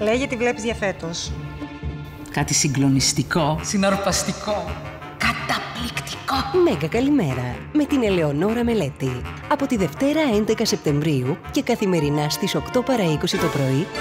Λέγε τι βλέπεις για φέτος. Κάτι συγκλονιστικό. Συναρπαστικό. Καταπληκτικό. Μέγα καλημέρα με την Ελεονόρα Μελέτη. Από τη Δευτέρα 11 Σεπτεμβρίου και καθημερινά στις 8 παρα 20 το πρωί